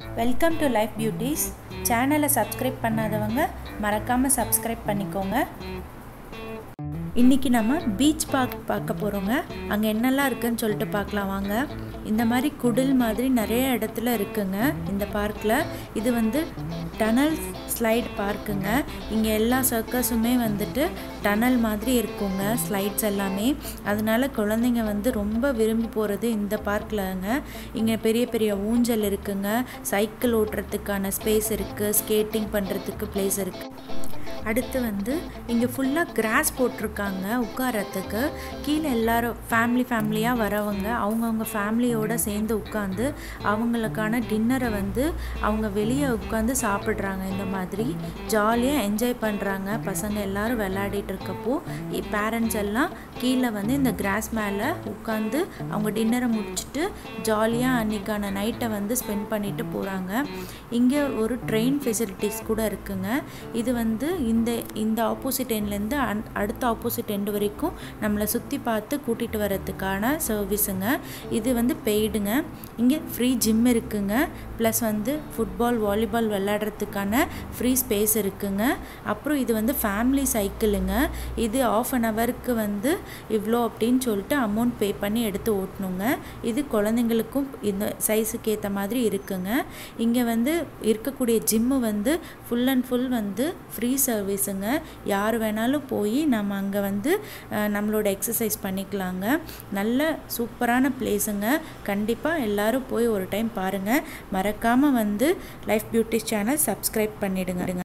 Welcome to life beauties சேனலை subscribe பண்ணாதவங்க மறக்காமல் சப்ஸ்கிரைப் பண்ணிக்கோங்க. இன்றைக்கி நம்ம பீச் பார்க் பார்க்க போகிறோங்க அங்கே என்னெல்லாம் இருக்குன்னு சொல்லிட்டு பார்க்கலாம் வாங்க. இந்த மாதிரி குடில் மாதிரி நிறைய இடத்துல இருக்குங்க இந்த பார்க்கில் இது வந்து டனல் ஸ்லைட் பார்க்குங்க இங்கே எல்லா சர்க்கஸுமே வந்துட்டு டனல் மாதிரி இருக்குங்க ஸ்லைட்ஸ் எல்லாமே. அதனால குழந்தைங்க வந்து ரொம்ப விரும்பி போகிறது இந்த பார்க்கில்ங்க இங்கே பெரிய பெரிய ஊஞ்சல் இருக்குங்க. சைக்கிள் ஓட்டுறதுக்கான ஸ்பேஸ் இருக்குது ஸ்கேட்டிங் பண்ணுறதுக்கு பிளேஸ் இருக்குது அடுத்து வந்து இங்கே ஃபுல்லாக கிராஸ் போட்டிருக்காங்க உட்காரத்துக்கு கீழே எல்லாரும் ஃபேமிலி ஃபேமிலியாக வரவங்க அவங்கவுங்க ஃபேமிலியோடு சேர்ந்து உட்காந்து அவங்களுக்கான டின்னரை வந்து அவங்க வெளியே உட்காந்து சாப்பிட்றாங்க இந்த மாதிரி. ஜாலியாக என்ஜாய் பண்ணுறாங்க பசங்க எல்லாரும் விளையாடிட்டு இருக்கப்போ பேரண்ட்ஸ் எல்லாம் கீழே வந்து இந்த கிராஸ் மேலே உட்காந்து அவங்க டின்னரை முடிச்சுட்டு ஜாலியாக அன்றைக்கான நைட்டை வந்து ஸ்பெண்ட் பண்ணிட்டு போகிறாங்க இங்கே ஒரு ட்ரெயின் ஃபெசிலிட்டிஸ் கூட இருக்குங்க. இது வந்து இந்த இந்த ஆப்போசிட் எண்ட்லேருந்து அந் அடுத்த ஆப்போசிட் எண்டு வரைக்கும் நம்மளை சுற்றி பார்த்து கூட்டிகிட்டு வரதுக்கான சர்வீஸுங்க இது வந்து பெய்டுங்க இங்கே ஃப்ரீ ஜிம் இருக்குங்க. ப்ளஸ் வந்து ஃபுட்பால் வாலிபால் விளையாடுறதுக்கான ஃப்ரீ ஸ்பேஸ் இருக்குங்க. அப்புறம் இது வந்து ஃபேமிலி சைக்கிளுங்க இது ஆஃப் அன் ஹவருக்கு வந்து இவ்வளோ அப்படின்னு சொல்லிட்டு அமௌண்ட் பே பண்ணி எடுத்து ஓட்டணுங்க. இது குழந்தைங்களுக்கும் இந்த சைஸுக்கு ஏற்ற மாதிரி இருக்குங்க. இங்கே வந்து இருக்கக்கூடிய ஜிம்மு வந்து ஃபுல் அண்ட் ஃபுல் வந்து ஃப்ரீ சர்வீஸுங்க யார் வேணாலும் போய் நம்ம அங்கே வந்து நம்மளோட எக்ஸசைஸ் பண்ணிக்கலாங்க. நல்ல சூப்பரான பிளேஸுங்க கண்டிப்பாக எல்லோரும் போய் ஒரு டைம் பாருங்கள் மறக்காமல் வந்து லைஃப் பியூட்டி சேனல் சப்ஸ்கிரைப் பண்ணிவிடுங்க